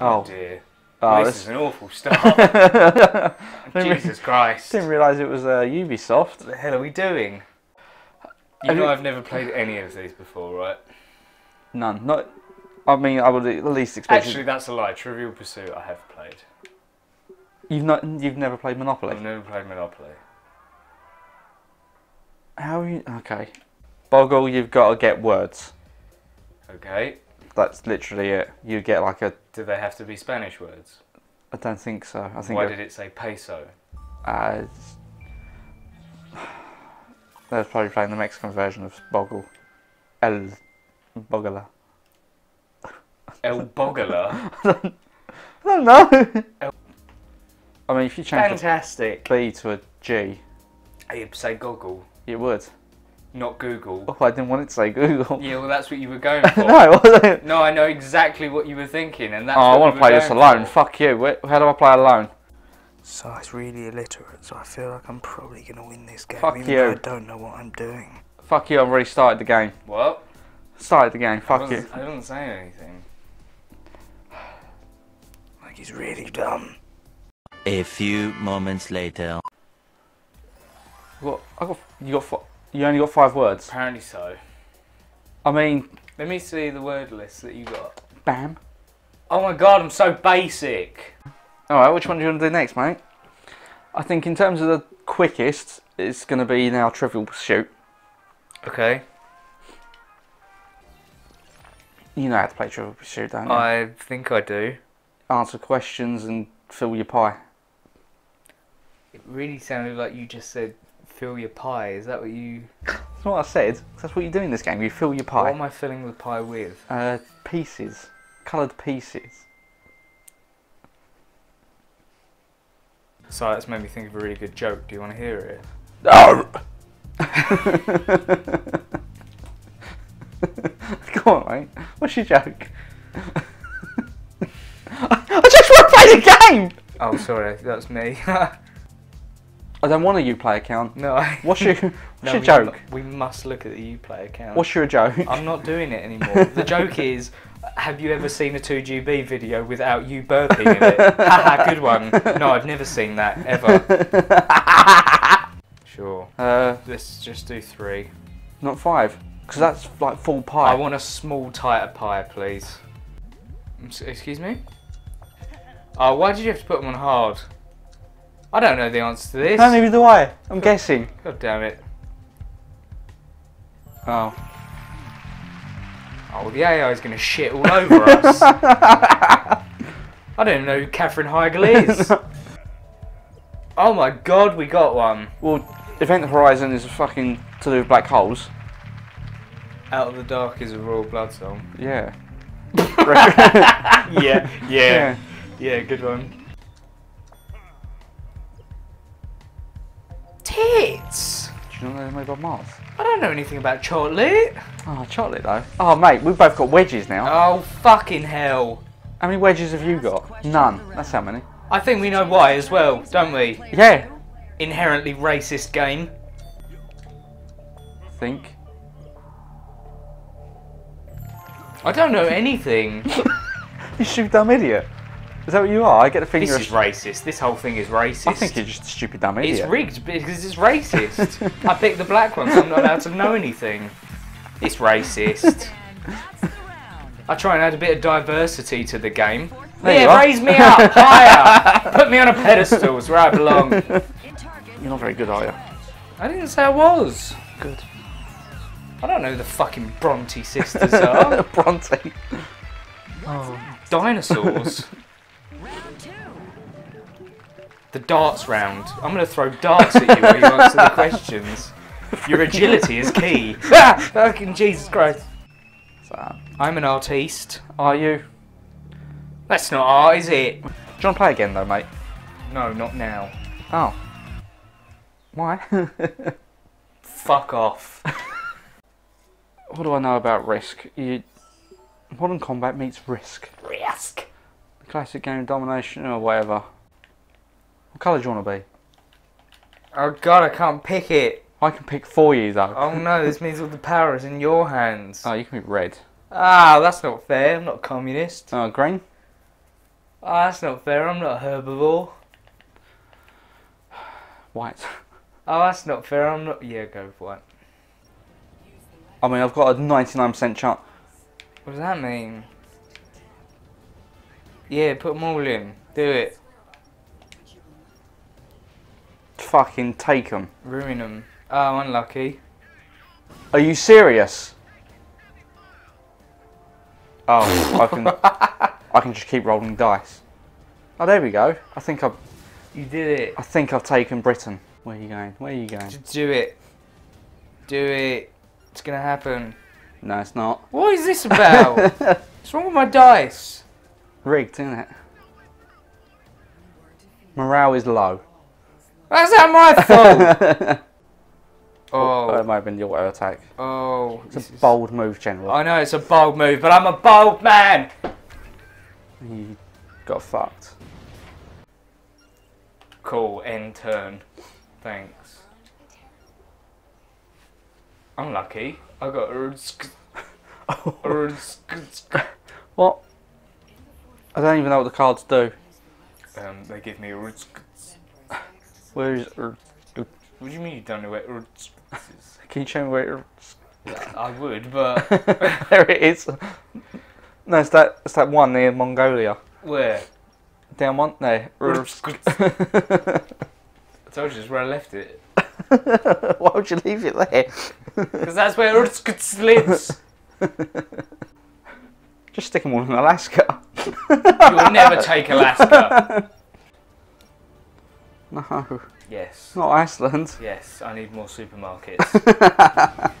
Oh, dear. oh this this is an awful start. Jesus Christ. didn't realise it was uh, Ubisoft. What the hell are we doing? You Have know you- I've never played any of these before, right? None. Not. I mean, I would at least expect. Actually, that's a lie. Trivial Pursuit I have played. you've not. You've never played Monopoly. I've never played Monopoly. How are you? Okay. Boggle, you've got to get words. Okay. That's literally it. You get like a. Do they have to be Spanish words? I don't think so. I think. Why it- did it say peso? Uh, it's- they're probably playing the Mexican version of Boggle. El Bogala. El Bogala. I don't know. El- I mean, if you change Fantastic. B to a G, You'd say goggle, you would. Not Google. Oh, I didn't want it to say Google. Yeah, well, that's what you were going for. no, it wasn't. No, I know exactly what you were thinking, and that's. Oh, I want to play this alone. for. Fuck you. Where, how do I play alone? So it's really illiterate, so I feel like I'm probably going to win this game, Fuck even you. though I don't know what I'm doing. Fuck you. I've already started the game. What? Started the game. I Fuck you. wasn't, I wasn't saying anything. Like, he's really dumb. A few moments later. What? I got. You got. You only got five words. Apparently so. I mean, Let me see the word list that you got. bam. Oh my god, I'm so basic. All right. Which one do you want to do next, mate? I think in terms of the quickest, it's going to be now Trivial Pursuit. Okay. You know how to play Trivial Pursuit, don't you? I think I do. Answer questions and fill your pie. It really sounded like you just said fill your pie. Is that what you. That's what I said. That's what you do in this game. You fill your pie. What am I filling the pie with? Uh, pieces, coloured pieces. So that's made me think of a really good joke. Do you want to hear it? No. Come on, mate. What's your joke? I just want to play the game. Oh, sorry, that's me. I don't want a Uplay account. no, I. What's your What's No, your we joke? mu- We must look at the Uplay account. What's your joke? I'm not doing it anymore. The joke is, have you ever seen a 2GB video without you burping in it? Haha, good one. No, I've never seen that, ever. Sure. Uh, Let's just do three. not five, because that's like full pie. I want a small, tighter pie, please. Um, Excuse me? Oh, why did you have to put them on hard? I don't know the answer to this. No, neither do I. I'm guessing. God damn it. Oh. Oh, the AI is going to shit all over us. I don't even know who Katherine Heigl is. oh my god, we got one. Well, Event Horizon is a fucking to do with black holes. Out of the Dark is a Royal Blood song. Yeah. yeah, yeah, yeah. yeah, good one. Tits! Do you know they're made by Mars? I don't know anything about chocolate. Oh, chocolate though. Oh, mate, we've both got wedges now. Oh, fucking hell. How many wedges have you got? None. That's how many. I think we know why as well, don't we? Yeah. Inherently racist game. Think. I don't know anything. You stupid dumb idiot. Is that what you are? I get the thing This you're. is racist. This whole thing is racist. I think you're just a stupid dumb idiot. It's rigged because it's racist. I picked the black one, so I'm not allowed to know anything. It's racist. I try and add a bit of diversity to the game. There yeah, raise me up higher. Put me on a pedestal, it's where I belong. You're not very good, are you? I didn't say I was. Good. I don't know who the fucking Bronte sisters are. Bronte. Oh, dinosaurs. The darts round. I'm going to throw darts at you while you answer the questions. Your agility is key. Ah, fucking Jesus Christ. So, I'm an artiste. are you? That's not art, is it? Do you want to play again though, mate? No, not now. Oh. Why? Fuck off. what do I know about Risk? You... Modern Combat meets Risk. Risk. The Classic game of domination or whatever. What colour do you want to be? Oh god, I can't pick it. I can pick for you though. Oh no, this means all the power is in your hands. Oh, you can be red. Ah, that's not fair. I'm not a communist. Oh, green? Oh, that's not fair. I'm not a herbivore. White. Oh, that's not fair. I'm not. Yeah, go for it. I mean, I've got a 99% chance. What does that mean? Yeah, put them all in. Do it. Fucking take them. Ruin them. Oh, unlucky. Are you serious? Oh, I can. I can just keep rolling dice. Oh, there we go. I think I've. You did it. I think I've taken Britain. Where are you going? Where are you going? Just do it. Do it. It's gonna happen. No, it's not. What is this about? What's wrong with my dice? Rigged, isn't it? Morale is low. That's not my fault. Oh, oh, it might have been the auto attack. oh. It's a is- bold move, General. I know it's a bold move, but I'm a bold man. You got fucked. Cool. End turn. Thanks. Unlucky. I got. What? I don't even know what the cards do. Um, they give me a. What do you mean you don't know where is? Can you show me where? I would, but there it is. No, it's that. It's that one near Mongolia. where? Down one there. I told you it's where I left it. Why would you leave it there? Because that's where Irkutsk lives. Just stick them all in Alaska. You'll never take Alaska. No, Yes. not Iceland. Yes, I need more supermarkets.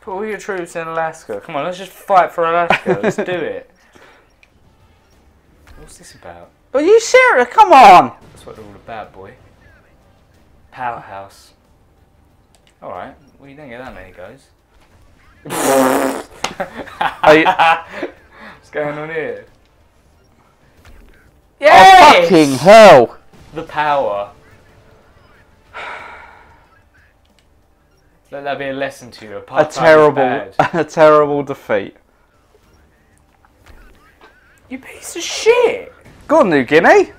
Put all your troops in Alaska. Come on, let's just fight for Alaska. Let's do it. What's this about? Are you serious? Come on! That's what they're all about, boy. Powerhouse. Alright, well, you don't get that many guys. You- What's going on here? Oh, fucking hell! The power. Let that be a lesson to you. A terrible, a terrible defeat. You piece of shit! Go on, New Guinea.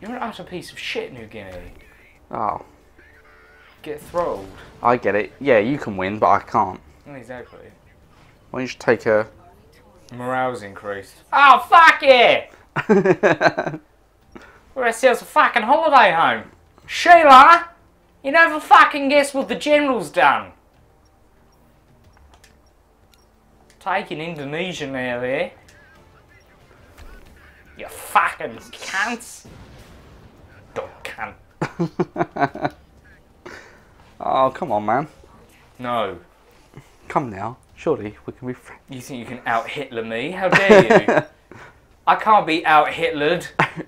You're an utter piece of shit, New Guinea. Oh, Get throttled. I get it. Yeah, you can win, but I can't. Exactly. Why don't you just take a? Morale's increased. Oh, fuck it! We're steal a fucking holiday home. Sheila! You never fucking guess what the general's done. Taking Indonesia now there. You fucking cunts. Dog cunt. oh, come on, man. No. Come now. Surely we can be friends. You think you can out Hitler me? How dare you? I can't be out Hitlered.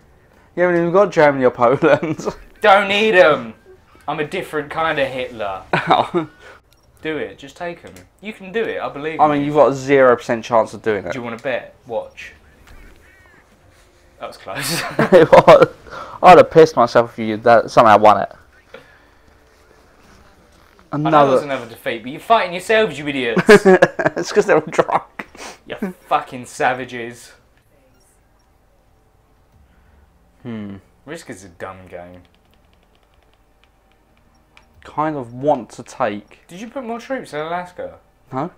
You haven't even got Germany or Poland. Don't need them. I'm a different kind of Hitler. Do it. Just take them. You can do it. I believe. I mean, you. you've got a zero percent chance of doing it. Do you want to bet? Watch. That was close. I'd have pissed myself if you that somehow won it. I know that was Another. another defeat, but you're fighting yourselves, you idiots. it's because they're all drunk. you fucking savages. Hmm. Risk is a dumb game. Kind of want to take. Did you put more troops in Alaska? No.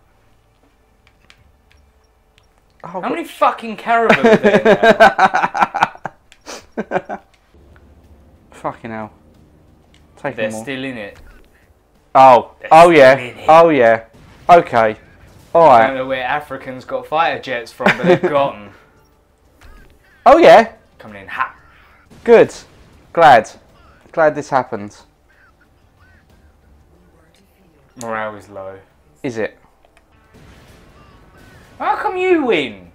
Oh, How many fucking caravans are there now? Fucking hell. Take They're all. still in it. Oh. Oh yeah. Oh yeah. Okay. All right. I don't know where Africans got fighter jets from, but they've got 'em. Oh yeah. Coming in hot. Good. Glad. Glad this happened. Morale is low. Is it? How come you win?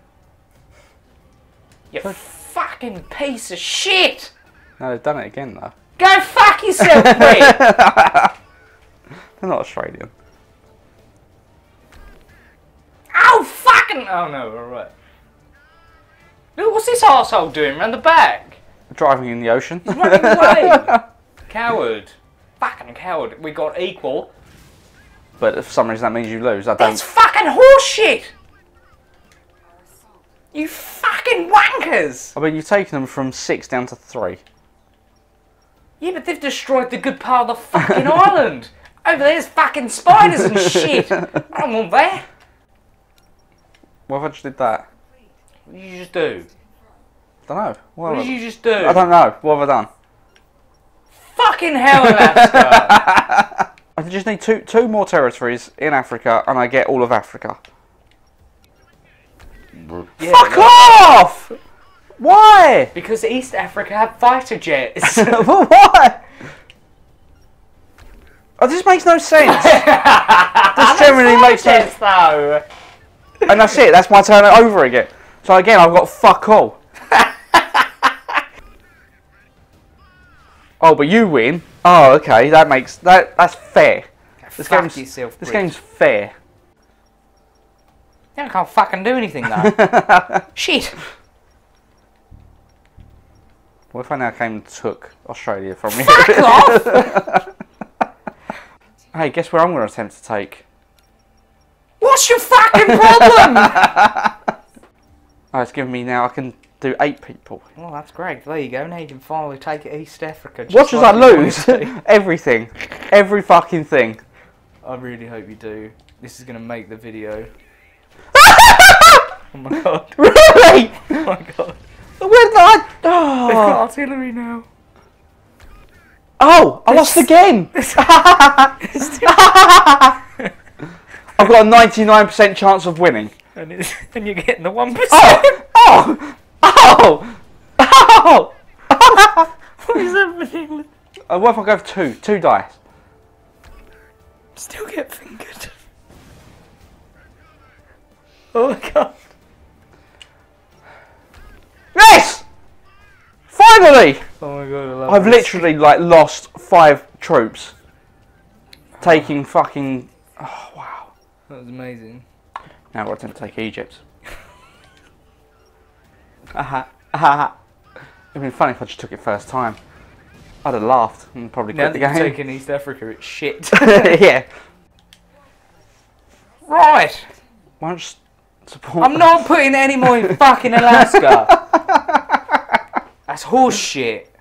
You fucking piece of shit! No, they've done it again though. Go fuck yourself, Rick! They're not Australian. oh, fucking. Oh no, alright. Look, what's this asshole doing round the back? Driving in the ocean. Running away! coward. Fucking coward. We got equal. but for some reason that means you lose. I don't. That's fucking horseshit! You fucking wankers! I mean, you've taken them from six down to three. Yeah, but they've destroyed the good part of the fucking island. Over there's fucking spiders and shit. I don't want that. What if I just did that? What did you just do? I don't know. What, What did I- you just do? I don't know. What have I done? Fucking hell, Alaska! I just need two two more territories in Africa, and I get all of Africa. Yeah, Fuck off! Why? Because East Africa have fighter jets. Why? Oh, this makes no sense. this generally makes no jets, though. And that's it. That's my turn over again. So again, I've got fuck all. oh, but you win. Oh, okay. That makes that. That's fair. This Fuck game's yourself, this game's fair. Yeah, I can't fucking do anything though. Shit. What if I now came and took Australia from you? Fuck off! Hey, guess where I'm going to attempt to take? What's your fucking problem? Oh, it's giving me now. I can do eight people. well, that's great. There you go. Now you can finally take East Africa. Watch as like I lose everything, every fucking thing. I really hope you do. This is gonna make the video. oh my god. Really? Oh my god. Where did I? They've got Oh, artillery now. Oh I lost again. I've got a 99% chance of winning. And, it's, and you're getting the 1%. Oh! Oh! Oh! Oh! what is happening? Uh, what if I go for two? Two dice. Still get fingered. Oh my god. Yes! Finally! Oh my god, I love I've this. literally like lost five troops. Taking fucking. Oh wow. That was amazing. Now we're attempting to take Egypt. Aha. Aha. It'd been funny if I just took it first time. I'd have laughed and probably Now quit the game. taken East Africa, it's shit. yeah. right. Why don't you support? I'm not putting any more in fucking Alaska. That's horse shit.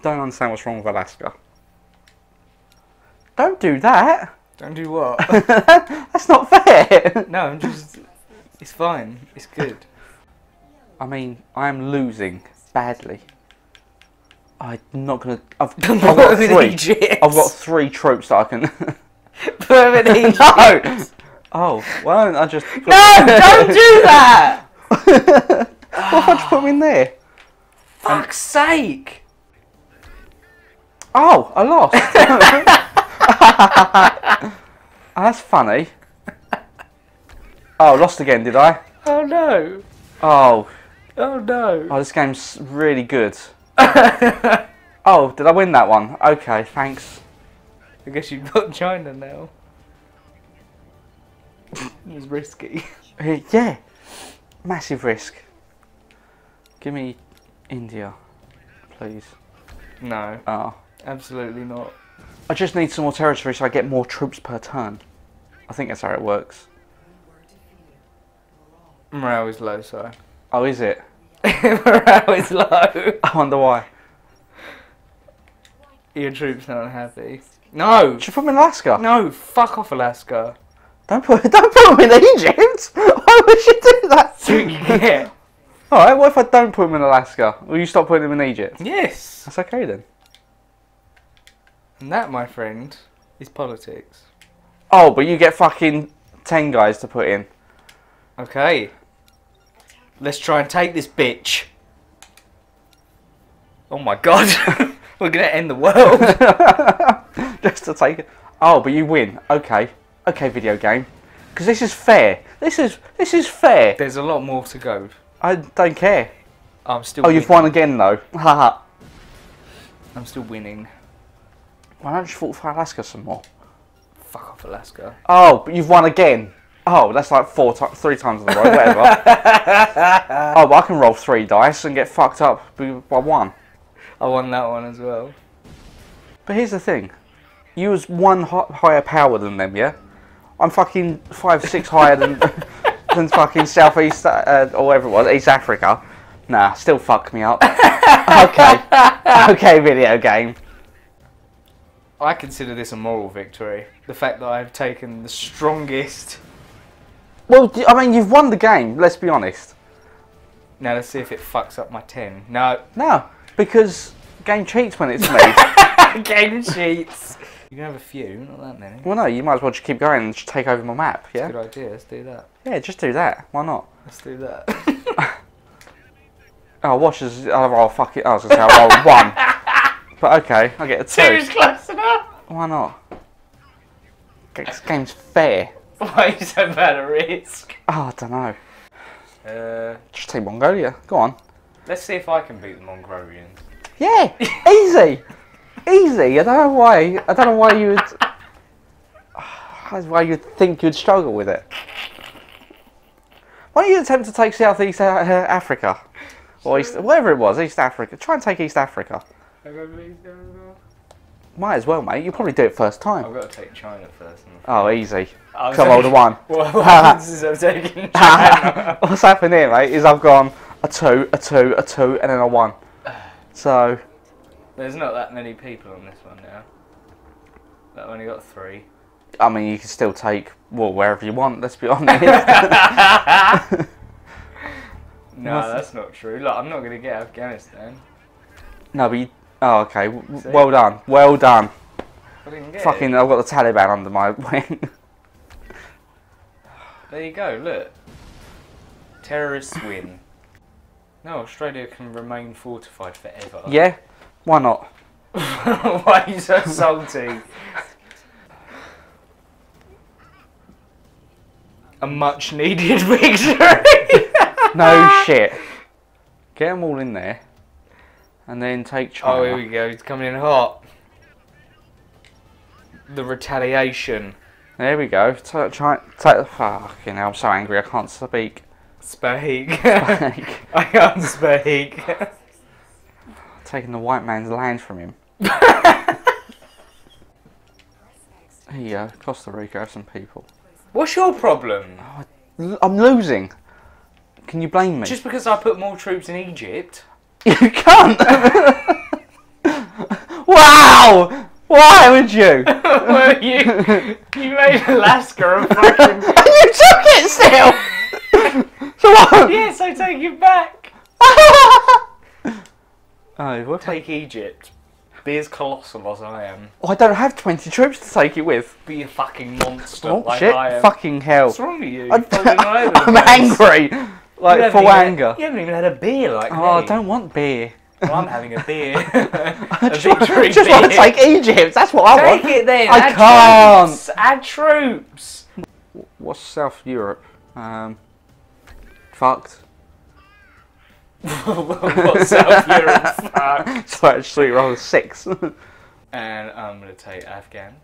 Don't understand what's wrong with Alaska. Don't do that. Don't do what? That's not fair. no, I'm just. It's fine. It's good. I mean, I am losing badly. I'm not gonna. I've, I've got three. Egypt. I've got three troops that I can. Put him in Egypt. no. Oh, why don't I just? No, don't do that. if I just put them in there? Fuck's sake. Oh, I lost. Oh, that's funny. Oh, lost again, did I? Oh no. Oh, Oh no. oh, this game's really good. Oh, did I win that one? Okay, thanks. I guess you've got China now. it was risky. Yeah, massive risk. Give me India, please. No, Oh, absolutely not. I just need some more territory so I get more troops per turn. I think that's how it works. Morale is low, so. Oh, is it? Morale is low. I wonder why. Your troops aren't happy. No! Should put them in Alaska. No, fuck off Alaska. Don't put don't put them in Egypt. Why would you do that? What you get. All right. What if I don't put them in Alaska? Will you stop putting them in Egypt? Yes! That's okay then. And that, my friend, is politics. Oh, but you get fucking ten guys to put in. Okay. Let's try and take this bitch. Oh my god. We're gonna end the world. Just to take it. Oh, but you win. Okay. Okay, video game. Because this is fair. This is this is fair. There's a lot more to go. I don't care. I'm still Oh, you've won again though. Haha. I'm still winning. Why don't you fortify Alaska some more? Fuck off Alaska. Oh, but you've won again. Oh, that's like four three times in a row, whatever. oh, but I can roll three dice and get fucked up by one. I won that one as well. But here's the thing. You was one higher power than them, yeah? I'm fucking five, six higher than... than fucking Southeast uh, or whatever it was, East Africa. Nah, still fuck me up. okay, okay, video game. I consider this a moral victory. The fact that I've taken the strongest. Well, I mean, you've won the game. Let's be honest. Now let's see if it fucks up my ten. No, No, because game cheats when it's me. game cheats. You can have a few, not that many. well, no, you might as well just keep going and just take over my map. Yeah, Good idea. Let's do that. yeah, just do that. Why not? Let's do that. Oh, watch this. Oh, roll fuck it. I was gonna say I roll one, but okay, I get a two. Two's two. close enough. Why not? This game's fair. Why are you so bad at risk? Oh, I don't know. Uh, Just take Mongolia. Go on. let's see if I can beat the Mongolians. Yeah, easy, easy. I don't know why. I don't know why you would. Why you'd think you'd struggle with it. Why don't you attempt to take Southeast uh, uh, Africa, or East, whatever it was, East Africa? Try and take East Africa. Might as well, mate. You'll probably do it first time. I've got to take China first. Oh, easy. I was Come on, the one. What happens is I'm taking China. What's happened here, mate, is I've gone a two, a two, a two, and then a one. So, There's not that many people on this one now. I've only got three. I mean, you can still take, well, wherever you want, let's be honest. No, that's not true. Look, I'm not going to get Afghanistan. no, but you, oh, okay. w- See? Well done. Well done. I didn't get Fucking, it. I've got the Taliban under my wing. There you go, look. Terrorists win. No, Australia can remain fortified forever. yeah? Why not? Why are you so salty? A much needed victory! No shit. Get them all in there. And then take China. oh, here we go, it's coming in hot. The retaliation. There we go. T- try, t- fucking hell, I'm so angry I can't speak. Speak. I can't speak. Taking the white man's land from him. There you go. Costa Rica, have some people. What's your problem? Oh, I'm losing. Can you blame me? Just because I put more troops in Egypt? You can't! wow! Why would you? well, you you made Alaska a fucking you took it still! so what? yes. I take it back. Oh, we're Take Egypt. Be as colossal as I am. oh, I don't have 20 troops to take it with. Be a fucking monster Oh, like shit. I am. Fucking hell. What's wrong with you? I'm, Falling all over the I'm angry. Like, full even had- anger. you haven't even had a beer like Oh, I don't want beer. Well, I'm having a beer. I just, want, just want to take Egypt. That's what I Take want. it then. I add can't. Troops. Add troops. What's South Europe? Um, fucked. What's South Europe? Fuck. So actually, roll six. And I'm gonna take Afghan.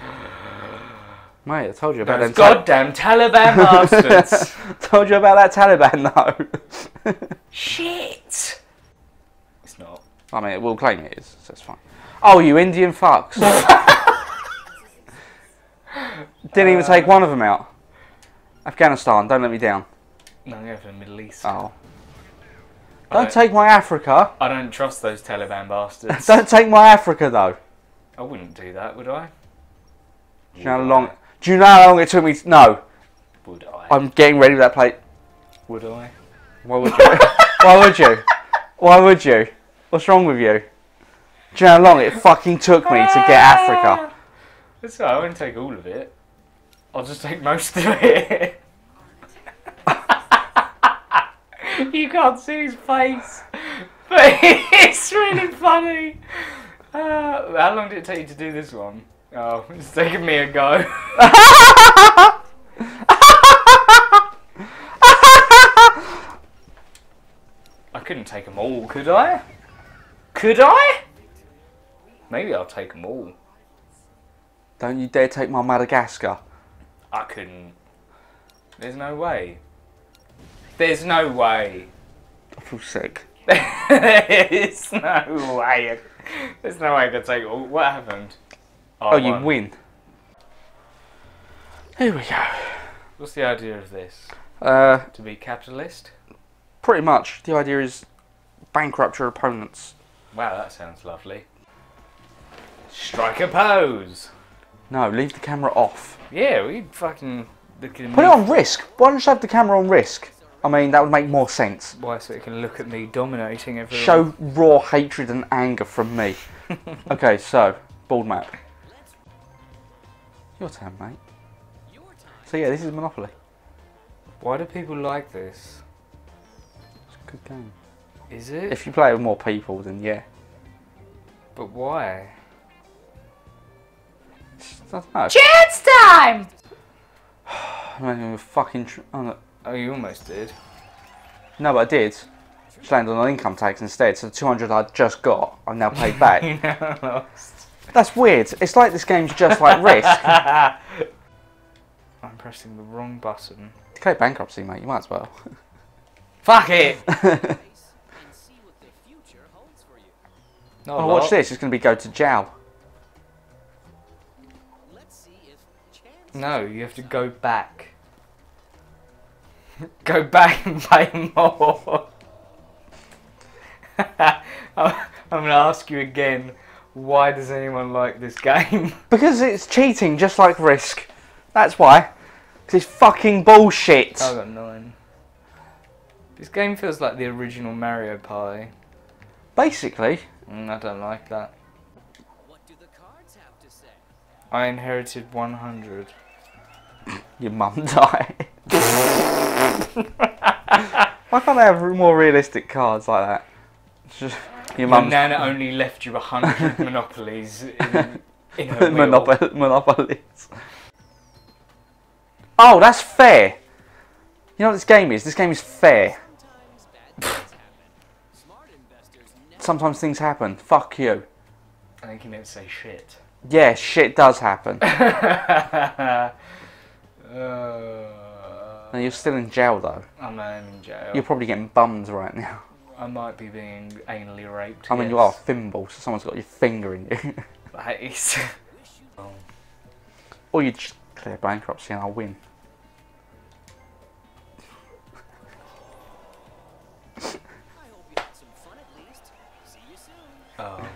Mate, I told you about Those them. goddamn Taliban bastards. told you about that Taliban though. Shit. It's not. I mean, we'll claim it is, so it's fine. Oh, you Indian fucks. Didn't even take uh, one of them out. Afghanistan, don't let me down. No, I'm for the Middle East. Oh. Don't don't- take my Africa. I don't trust those Taliban bastards. Don't take my Africa though. I wouldn't do that, would I? Do you know how long? Do you know how long it took me? To, no, Would I? I'm getting ready for that plate. Would I? Why would you? Why would you? Why would you? What's wrong with you? Do you know how long it fucking took me to get Africa? That's all right, I won't take all of it. I'll just take most of it. you can't see his face, but it's really funny. Uh, how long did it take you to do this one? Oh, it's taking me a go. I couldn't take them all, could I? Could I? Maybe I'll take them all. Don't you dare take my Madagascar. I couldn't. There's no way. There's no way. I feel sick. There's no way. There's no way I could take all. What happened? Oh, you won. win. Here we go. What's the idea of this? Uh, To be capitalist? pretty much. The idea is bankrupt your opponents. Wow, that sounds lovely. Strike a pose! No, leave the camera off. Yeah, we fucking Put it on risk. Why don't you have the camera on risk? I mean, that would make more sense. Why, so it can look at me dominating everyone? Show raw hatred and anger from me. okay, so, board map. Your turn, mate. So yeah, this is Monopoly. Why do people like this? It's a good game. Is it? If you play it with more people, then yeah. but why? It's- I don't know. Chance time! I'm not even fucking. Tr- oh, no. Oh, you almost did. no, but I did. Just landed on income tax instead, so the 200 I just got, I've now paid back. You now lost. That's weird. It's like this game's just like Risk. I'm pressing the wrong button. Declare bankruptcy, mate. You might as well. Fuck it! Not Oh, watch this. It's going to be go to jail. No, you have to go back. go back and pay more. I'm I'm gonna ask you again. Why does anyone like this game? Because it's cheating, just like Risk. That's why. Because it's fucking bullshit. I got nine. This game feels like the original Mario Party. Basically. Mm, I don't like that. What do the cards have to say? I inherited 100. Your mum died. Why can't they have more realistic cards like that? Just your Your nana only left you a 100 monopolies in, in her. Monopoly, monopolies. Oh, that's fair. You know what this game is? This game is fair. Sometimes things happen. Smart investors never Sometimes things happen. Fuck you. I think you meant to say shit. Yeah, shit does happen. Uh, and you're still in jail though. I'm in jail. You're probably getting bummed right now. I might be being anally raped. I mean, you are a thimble, so someone's got your finger in you. That is. oh. or you just clear bankruptcy and I'll win. I hope you had some fun at least. See you soon. oh.